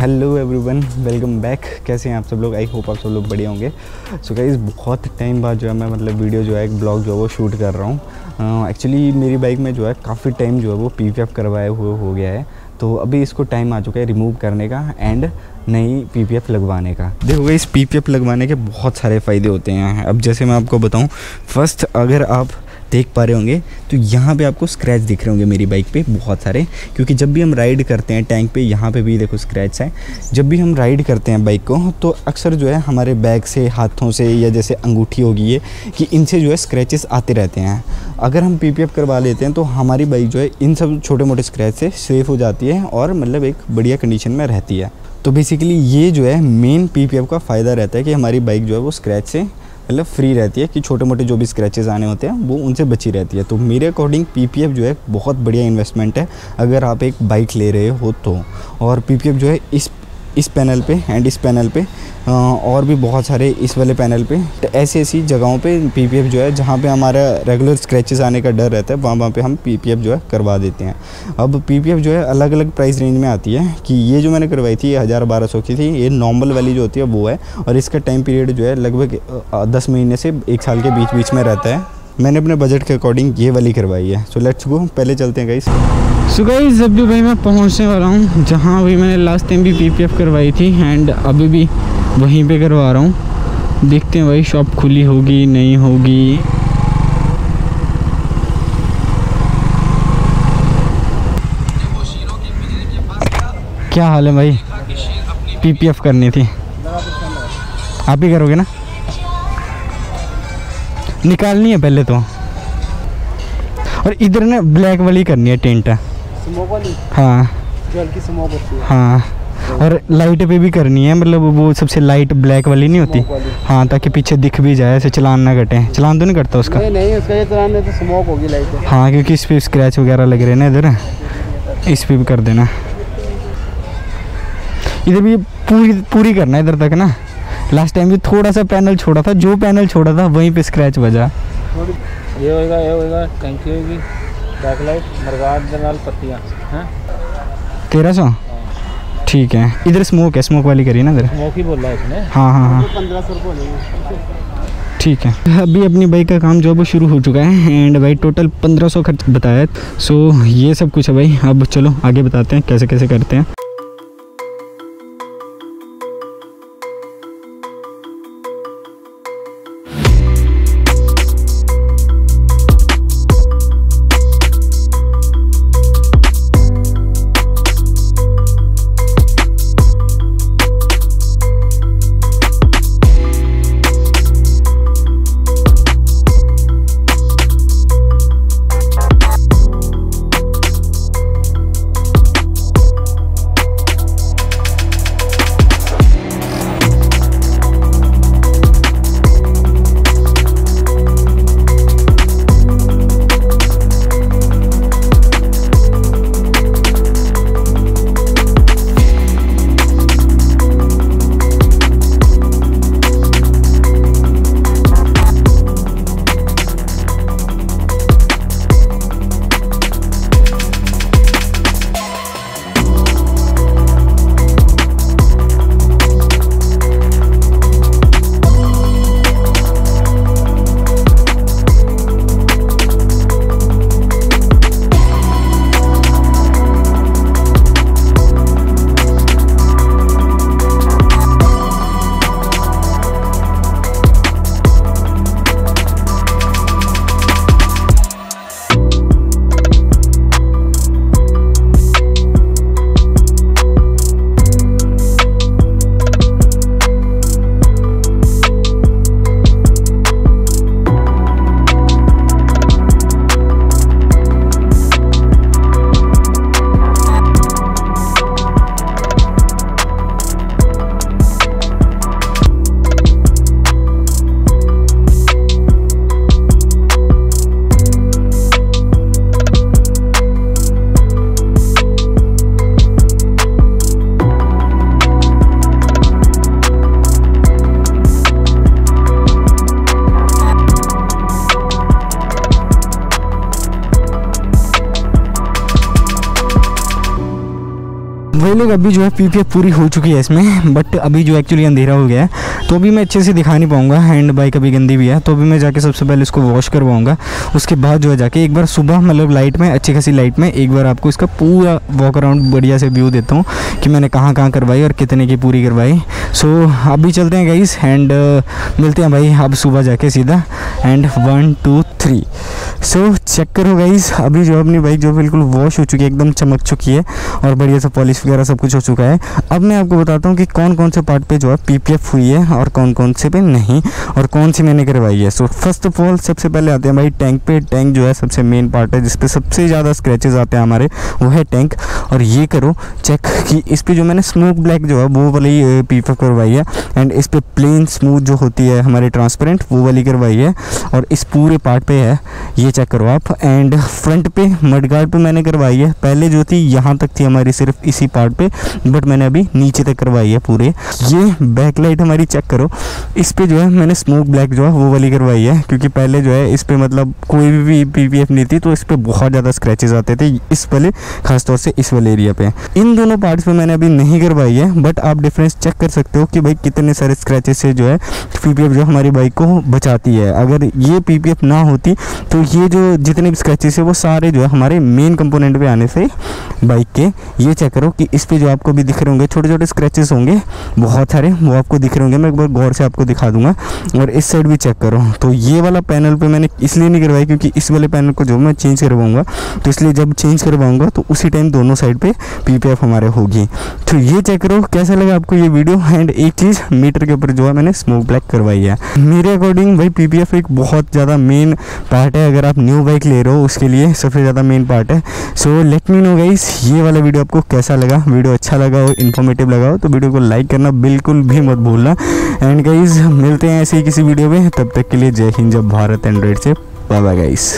Hello everyone welcome back कैसे हैं आप सब लोग? आई होप आप सब लोग बढ़िया होंगे। सो गाइस बहुत टाइम बाद जो है मैं मतलब वीडियो जो है एक ब्लॉग जो है वो शूट कर रहा हूँ। एक्चुअली uh, मेरी बाइक में जो है काफ़ी टाइम जो है वो पी करवाए हुए हो गया है। तो अभी इसको टाइम आ चुका है रिमूव करने का एंड नई पीपीएफ लगवाने का। देखो इस पी लगवाने के बहुत सारे फ़ायदे होते हैं। अब जैसे मैं आपको बताऊँ फ़र्स्ट अगर आप देख पा रहे होंगे तो यहाँ पे आपको स्क्रैच दिख रहे होंगे मेरी बाइक पे बहुत सारे, क्योंकि जब भी हम राइड करते हैं टैंक पे, यहाँ पे भी देखो स्क्रैच है। जब भी हम राइड करते हैं बाइक को तो अक्सर जो है हमारे बैग से, हाथों से या जैसे अंगूठी होगी ये, कि इनसे जो है स्क्रैचेस आते रहते हैं। अगर हम पीपीएफ करवा लेते हैं तो हमारी बाइक जो है, इन सब छोटे मोटे स्क्रैच से सेफ़ हो जाती है और मतलब एक बढ़िया कंडीशन में रहती है। तो बेसिकली ये जो है मेन पीपीएफ का फ़ायदा रहता है कि हमारी बाइक जो है, वो स्क्रैच से मतलब फ्री रहती है कि छोटे मोटे जो भी स्क्रैचेज आने होते हैं, वो उनसे बची रहती है। तो मेरे अकॉर्डिंग पीपीएफ जो है, बहुत बढ़िया इन्वेस्टमेंट है। अगर आप एक बाइक ले रहे हो तो। और पीपीएफ जो है, इस इस पैनल पे एंड इस पैनल पे और भी बहुत सारे इस वाले पैनल पे तो ऐसी ऐसी जगहों पे पीपीएफ जो है, जहाँ पे हमारा रेगुलर स्क्रैचेस आने का डर रहता है, वहाँ वहाँ पे हम पीपीएफ जो है करवा देते हैं। अब पीपीएफ जो है अलग अलग प्राइस रेंज में आती है कि ये जो मैंने करवाई थी, ये हज़ार बारह सौ की थी, ये नॉर्मल वाली जो होती है, वो है, और इसका टाइम पीरियड जो है, लगभग दस महीने से एक साल के बीच बीच में रहता है। मैंने अपने बजट के अकॉर्डिंग ये वाली करवाई है। सो लेट्स गो पहले चलते हैं गाइस सो गाइस जब भी भाई मैं पहुँचने वाला हूँ, जहाँ भी मैंने लास्ट टाइम भी पीपीएफ करवाई थी एंड अभी भी वहीं पे करवा रहा हूँ। देखते हैं भाई शॉप खुली होगी, नहीं होगी। क्या हाल है भाई? पीपीएफ करनी थी। आप ही करोगे ना? निकालनी है पहले तो। और इधर ना ब्लैक वाली करनी है टेंट। वाली? हाँ। है। और लाइट पे भी करनी है मतलब वो सबसे लाइट ब्लैक वाली नहीं होती। हाँ ताकि पीछे दिख भी जाए ऐसे चलान ना कटे चलान तो नहीं करता उसका? नहीं नहीं उसका ये चलान तो स्मोक होगी लाइट हाँ क्योंकि इस पर स्क्रैच वगैरह लग रहे हैं ना इधर। इस पर भी कर देना। इधर भी पूरी पूरी करना इधर तक ना? लास्ट टाइम भी थोड़ा सा पैनल छोड़ा था जो पैनल छोड़ा था वहीं पे स्क्रैच बजा। ये होएगा ये होएगा टंकी होगी बैकलाइट मरगाट के नाल पत्तियाँ हैं? तेरह सौ ठीक है। इधर स्मोक है स्मोक वाली करी ना इधर। स्मोक ही बोल रहा है इसने। हाँ हाँ हाँ। पंद्रह सौ रुपये ठीक है। अभी अपनी बाइक का काम जो है वो शुरू हो चुका है एंड भाई टोटल पंद्रह सौ खर्च बताया सो ये सब कुछ है भाई। अब चलो आगे बताते हैं कैसे कैसे करते हैं। वही लोग अभी जो है पी पूरी हो चुकी है इसमें बट अभी जो एक्चुअली अंधेरा हो गया है तो अभी मैं अच्छे से दिखा नहीं पाऊँगा। हैंड बाइक अभी गंदी भी है तो अभी मैं जाके सबसे पहले इसको वॉश करवाऊँगा। उसके बाद जो है जाके एक बार सुबह मतलब लाइट में, अच्छी खासी लाइट में एक बार आपको इसका पूरा वॉक अराउंड बढ़िया से व्यू देता हूँ कि मैंने कहाँ कहाँ करवाई और कितने की पूरी करवाई। सो so, अभी चलते हैं गाइस एंड uh, मिलते हैं भाई अब सुबह जाके सीधा and one two three so check करो गाइस अभी जो अपनी बाइक जो बिल्कुल वॉश हो चुकी है एकदम चमक चुकी है और बढ़िया सा पॉलिश वगैरह सब कुछ हो चुका है. अब मैं आपको बताता हूँ कि कौन कौन से पार्ट पे जो है पीपीएफ हुई है और कौन कौन से पे नहीं और कौन सी मैंने करवाई है. सो फ़र्स्ट ऑफ़ ऑल सबसे पहले आते हैं भाई टैंक पे. टैंक जो है सबसे मेन पार्ट है जिसपे सबसे ज़्यादा स्क्रैचेज आते हैं हमारे वो है टैंक और ये करो चेक कि इस पर जो मैंने स्मोक ब्लैक जो है वो वाली पी करवाई है एंड इस पर प्लेन स्मूथ जो होती है हमारे ट्रांसपेरेंट वो वाली करवाई है और इस पूरे पार्ट पे है, ये चेक करो आप एंड फ्रंट पे मड गार्ड पे मैंने करवाई है, पहले जो थी यहाँ तक थी हमारी सिर्फ़ इसी पार्ट पे बट मैंने अभी नीचे तक करवाई है पूरे। ये बैक लाइट हमारी चेक करो, इस पर जो है मैंने स्मोक ब्लैक जो है वो वाली करवाई है, क्योंकि पहले जो है इस पर मतलब कोई भी पी नहीं थी तो इस पर बहुत ज़्यादा स्क्रैचेज आते थे, इस वाले, खासतौर से इस वाले एरिया पे। इन दोनों पार्ट्स पे मैंने अभी नहीं करवाई है बट आप डिफरेंस चेक कर सकते हो कि भाई कितने सारे स्क्रैचेस से जो है पीपीएफ जो हमारी बाइक को बचाती है। अगर ये पीपीएफ ना होती तो ये जो जितने भी स्क्रैचेस है, वो सारे जो है हमारे मेन कंपोनेंट पे आने से बाइक के ये चेक करो कि इस पे जो आपको भी दिख रहे होंगे छोटे छोटे स्क्रैचेस होंगे, बहुत सारे, वो आपको दिख रहे होंगे। मैं एक बार गौर से आपको दिखा दूँगा और इस साइड भी चेक करो। तो ये वाला पैनल पे मैंने इसलिए नहीं करवाया क्योंकि इस वाले पैनल को जो मैं चेंज करवाऊँगा तो इसलिए जब चेंज करवाऊँगा तो उसी टाइम दोनों साइड पर पी हमारे होगी। तो ये चेक करो, कैसा लगा आपको ये वीडियो एंड एक चीज़ मीटर के ऊपर जो है मैंने स्मोक ब्लैक करवाई है। मेरे अकॉर्डिंग भाई पीपीएफ एक बहुत ज़्यादा मेन पार्ट है। अगर आप न्यू बाइक ले रहे हो, उसके लिए सबसे ज़्यादा मेन पार्ट है। So let me know guys ये वाला वीडियो आपको कैसा लगा? वीडियो अच्छा लगा हो इन्फॉर्मेटिव लगा हो तो वीडियो को लाइक करना बिल्कुल भी मत भूलना। एंड गाइज़ मिलते हैं ऐसे ही किसी वीडियो में। तब तक के लिए जय हिंद जब भारत एंड्रॉइड से। Bye bye guys